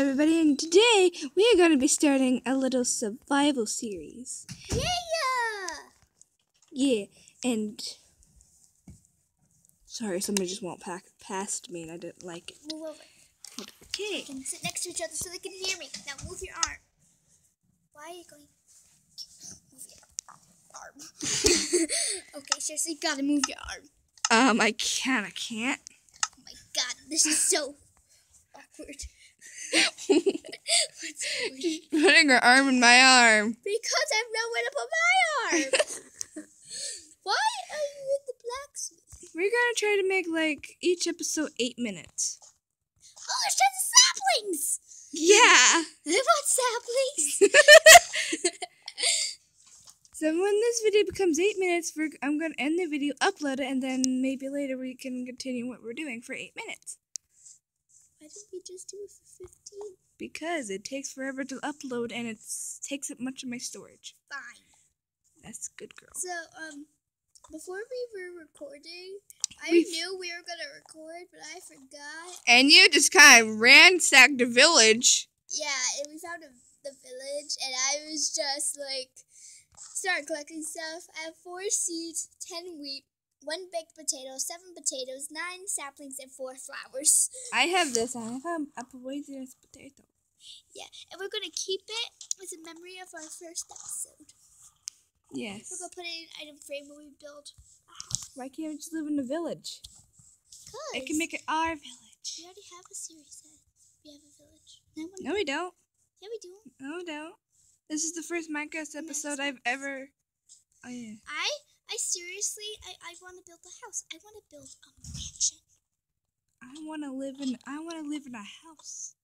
everybody, and today we are going to be starting a little survival series. Yeah! Yeah, and sorry, somebody just walked pack past me, and I didn't like it. Move over. Okay, And sit next to each other so they can hear me. Now move your arm. Why are you going? Move your arm. okay, seriously, gotta move your arm. um, I can, I can't. Oh my god, this is so awkward. Just putting her arm in my arm. because I have nowhere to put my arm. Why are you in the blacksmith? We're gonna try to make like each episode eight minutes. Oh, there's tons of saplings. Yeah. I want saplings. So when this video becomes eight minutes, we're, I'm gonna end the video, upload it, and then maybe later we can continue what we're doing for eight minutes. Why didn't we just do it for 15? Because it takes forever to upload and it takes up much of my storage. Fine. That's good girl. So, um, before we were recording, I We've- knew we were gonna record, but I forgot. And you just kind of ransacked the village. Yeah, and we found a, the village, and I was just like, started collecting stuff. I have four seeds, ten wheat, one baked potato, seven potatoes, nine saplings, and four flowers. I have this. I have a, a poisonous potato. Yeah, and we're gonna keep it as a memory of our first episode. Yes. We're gonna put it in an item frame when we build. Why can't we just live in a village? Cause I can make it our village. we already have a series that we have a village. No No, we don't. Yeah, we do. No, we don't. This is the first Minecraft episode I've ever. Oh yeah. I I seriously I, I want to build a house. I want to build a mansion. I want to live in. I want to live in a house.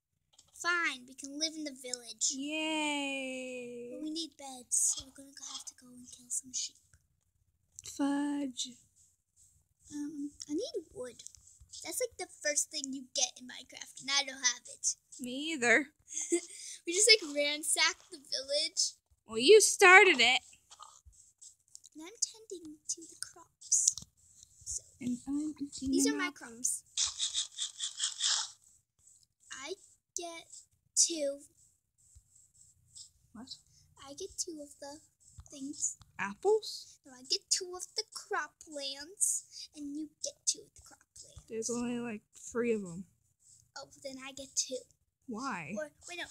Fine, we can live in the village. Yay! But we need beds, so we're gonna have to go and kill some sheep. Fudge. Um, I need wood. That's like the first thing you get in Minecraft, and I don't have it. Me either. We just like ransacked the village, Well, you started it. Tending to the crops. So And I'm these are my crumbs. I get two. What? I get two of the things. Apples? No, I get two of the crop croplands, and you get two of the crop croplands. There's only like three of them. Oh, then I get two. Why? Or wait, no,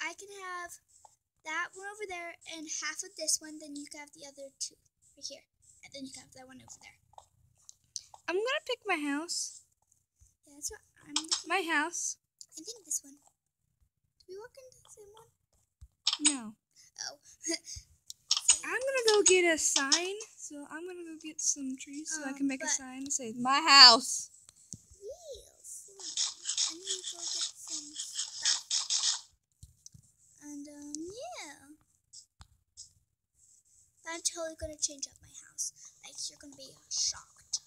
I can have that one over there and half of this one. Then you can have the other two right here, and then you have that one over there. I'm gonna pick my house. Yeah, that's what I'm. Looking. My house. I think this one. Do we walk into the same one? No. Oh. I'm gonna go get a sign. So I'm gonna go get some trees so I Um, can make a sign that say my house. Yes. I need to go get some stuff. And um, yeah. I'm totally gonna change up my house. You're gonna be shocked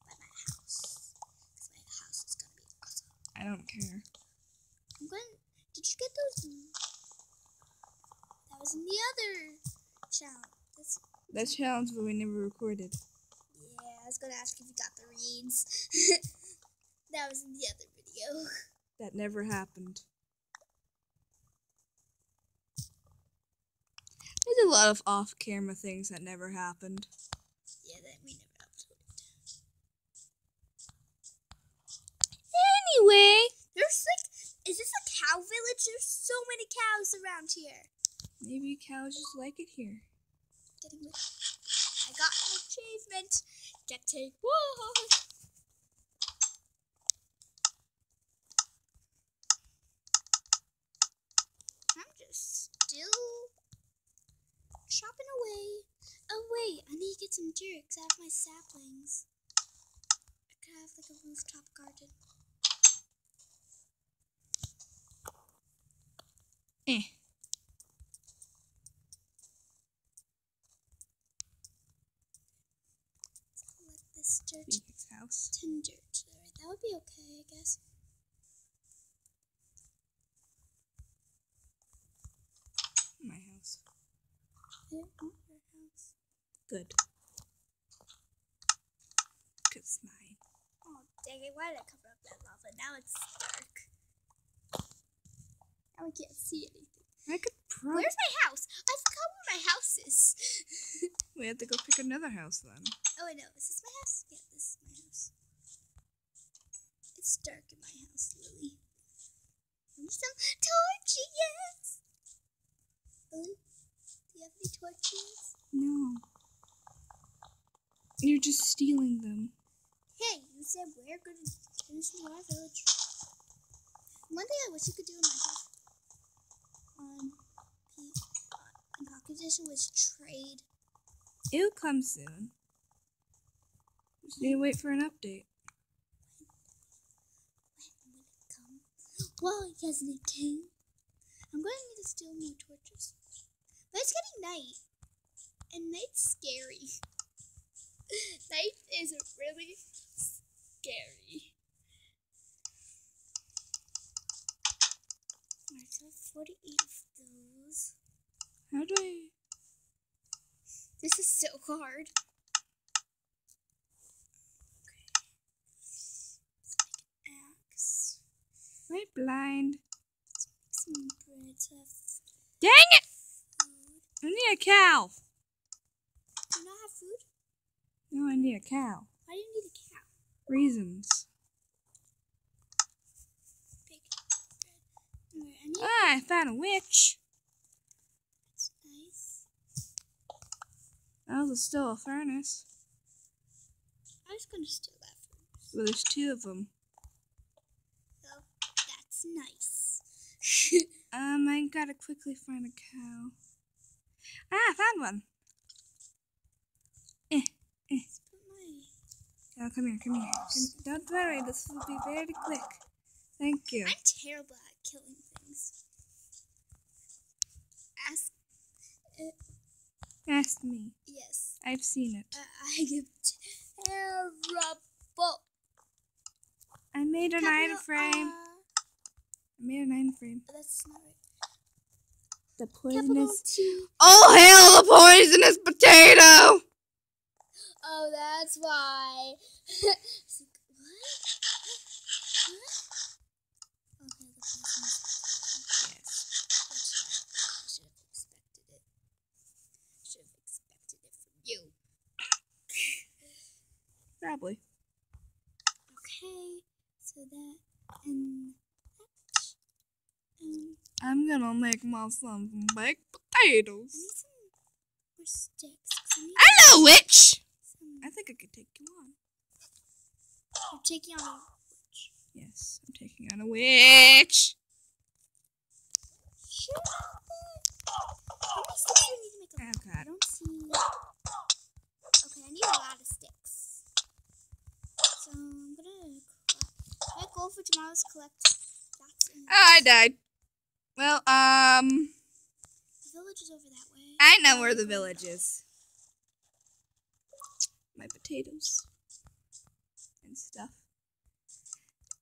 by my house. Cause my house is gonna be awesome. I don't care. I'm going. Did you get those? That was in the other. This. That's challenge, but we never recorded. Yeah, I was gonna ask if you got the reeds. that was in the other video. That never happened. There's a lot of off-camera things that never happened. Yeah, that we never uploaded. Anyway, There's like, is this a cow village? There's so many cows around here. maybe cows just like it here. Getting rid. I got an achievement. Get take one. I'm just still chopping away. Oh wait, I need to get some dirt 'cause I have my saplings. I could have like a rooftop garden. Eh. Collect this dirt. Phoenix house. Ten dirt. Alright, that would be okay, I guess. My house. Your house. Good. Cause mine. Oh, dang it. Why did I cover up that lava? Now it's dark. I can't see anything. I could probably. Where's my house? I forgot where my house is. We have to go pick another house then. oh, I know. Is this my house? Yeah, this is my house. It's dark in my house, Lily. I need some torches. Lily, do you have any torches? No. You're just stealing them. Hey, you said we're going to finish in our village. One thing I wish you could do in my house on P Pocket Edition was trade. It'll come soon. Just need to wait for an update. When will it come? Why hasn't it came? I'm going to need to steal more torches. But it's getting night. And night's scary. night is really scary. Alright, so I have 48 of those. How do I? This is so hard. Okay. Axe. Blind? Some bread to have Dang it! food. I need a cow. Do you not have food? No, I need a cow. Why do you need a cow? Reasons. Big bread. I need Ah, I found a witch. That's nice. Oh, there's still a furnace. I was gonna steal that first. Well, there's two of them. So that's nice. Um, I gotta quickly find a cow. Ah, I found one. Eh, Let's put my. Oh, come here, come here. Come, don't worry, this will be very quick. Thank you. I'm terrible at killing things. Ask. Uh, Ask me. yes. I've seen it. Uh, I am terrible. I made an Capital iron frame. R. I made an iron frame. That's not right. The poisonous. Oh, hail the poisonous potato! Oh, that's why. Like, what? What? Okay, the poisonous potato. Yes. I should have expected it. Should have expected it from you. Probably. Okay, so that and that. Um, I'm gonna make myself some baked I need potatoes. some more sticks. 'cause I need Hello, witch! I think I could take you on. I'm taking on a witch. Yes, I'm taking on a witch. Shut up! How many sticks do I need to make a I God. don't see. Okay, I need a lot of sticks. So I'm gonna. Goal for tomorrow is collect. Oh, I died. Well, um, the village is over that way. I know where the village is. My potatoes and stuff.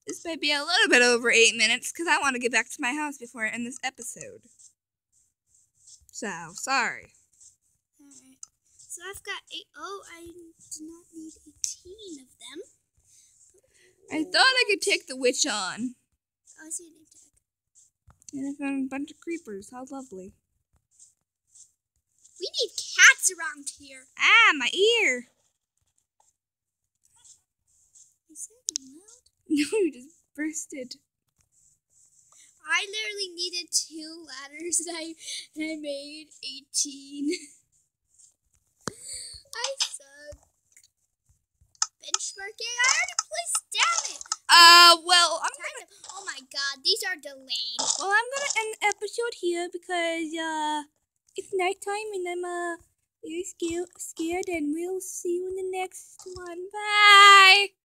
This might be a little bit over eight minutes because I want to get back to my house before I end this episode. So, sorry. Alright. So I've got eight oh I do not need 18 of them. I thought I could take the witch on. Oh, I see a name tag. And I found a bunch of creepers. How lovely. We need cats around here. Ah, my ear. I said it loud. No, you just bursted. I literally needed two ladders and I and I made 18. I suck. Benchmarking? I already placed damn it. Uh, well, I'm to, oh my god, these are delayed. well, I'm gonna end the episode here because uh, it's nighttime and I'm uh very scared. Scared, and we'll see you in the next one. Bye.